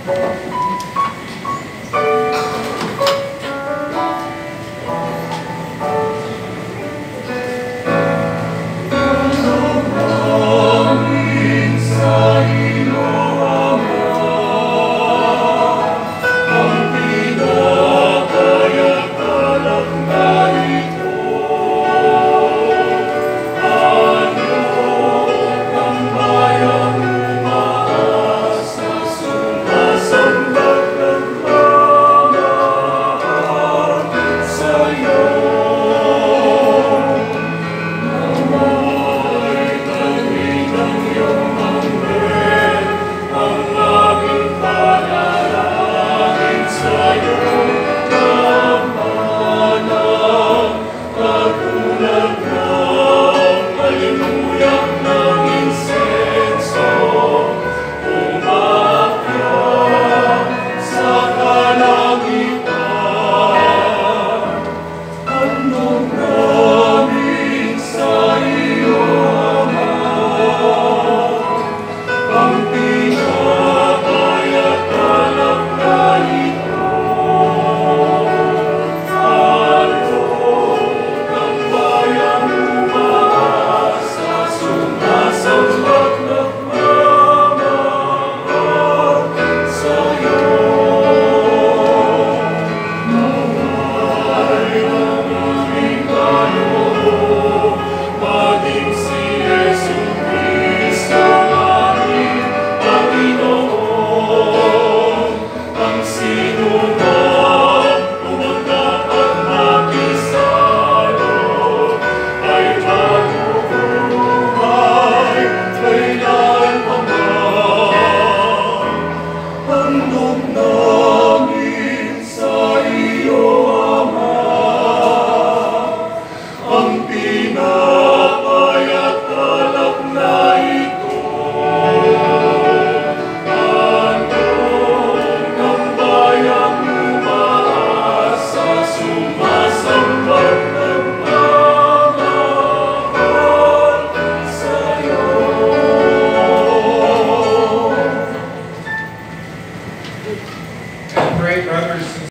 Ang